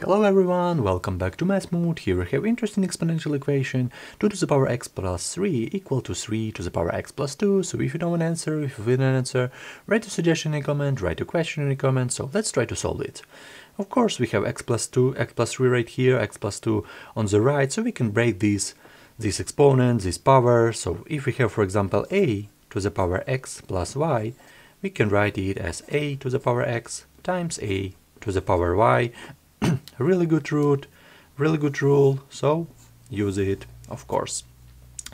Hello everyone, welcome back to Mathsmood. Here we have interesting exponential equation 2 to the power x plus 3 equal to 3 to the power x plus 2. So if you know an answer, if you win an answer, write a suggestion in a comment, write a question in a comment. So let's try to solve it. Of course we have x plus 2, x plus 3 right here, x plus 2 on the right, so we can break these, these exponents, this power. So if we have for example a to the power x plus y, we can write it as a to the power x times a to the power y really good root, really good rule, so use it, of course.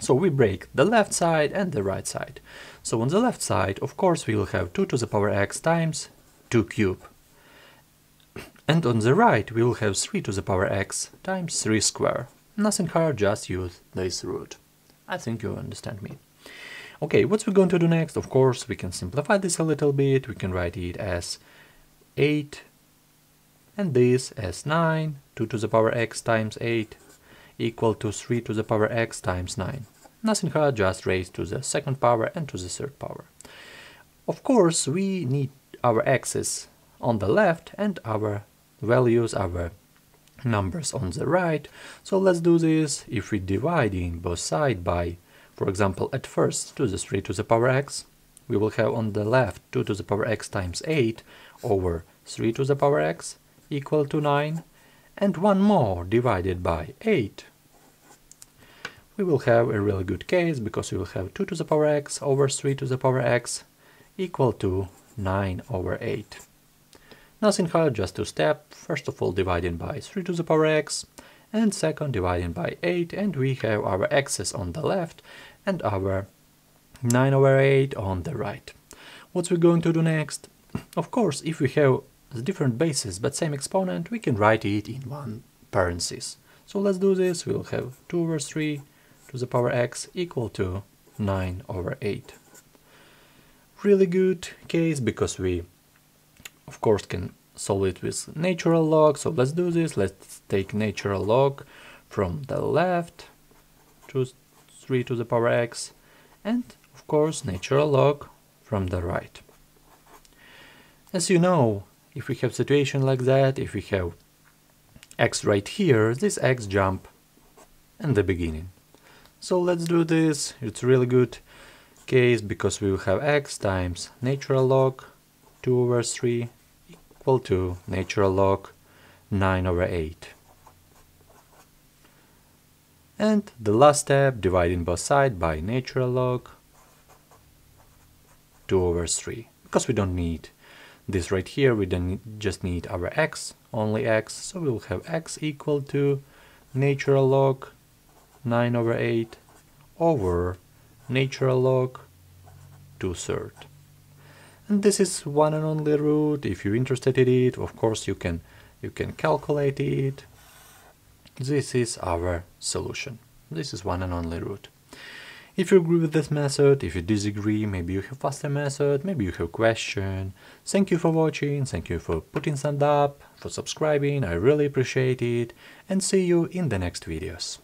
So we break the left side and the right side. So on the left side, of course, we will have 2 to the power x times 2 cube. And on the right, we will have 3 to the power x times 3 square. Nothing hard, just use this root. I think you understand me. Okay, what we're going to do next? Of course, we can simplify this a little bit. We can write it as 8 and this as 9, 2 to the power x times 8 equal to 3 to the power x times 9. Nothing hard, just raised to the second power and to the third power. Of course, we need our x's on the left and our values, our numbers on the right. So let's do this. If we divide in both sides by, for example, at first to the 3 to the power x, we will have on the left 2 to the power x times 8 over 3 to the power x equal to 9 and one more divided by 8. We will have a really good case because we will have 2 to the power x over 3 to the power x equal to 9 over 8. Nothing hard, just two steps. First of all dividing by 3 to the power x and second dividing by 8 and we have our x's on the left and our 9 over 8 on the right. What we're going to do next? Of course, if we have different bases but same exponent, we can write it in one parenthesis. So let's do this. We'll have 2 over 3 to the power x equal to 9 over 8. Really good case because we, of course, can solve it with natural log. So let's do this. Let's take natural log from the left to 3 to the power x and, of course, natural log from the right. As you know, if we have situation like that, if we have x right here, this x jump in the beginning. So let's do this. It's really good case because we will have x times natural log 2 over 3 equal to natural log 9 over 8. And the last step, dividing both sides by natural log 2 over 3, because we don't need this right here we then just need our x only x so we'll have x equal to natural log 9 over 8 over natural log 2 third. And this is one and only root. If you're interested in it of course you can you can calculate it. This is our solution. This is one and only root if you agree with this method, if you disagree, maybe you have faster method, maybe you have question. Thank you for watching, thank you for putting thumbs up, for subscribing, I really appreciate it, and see you in the next videos.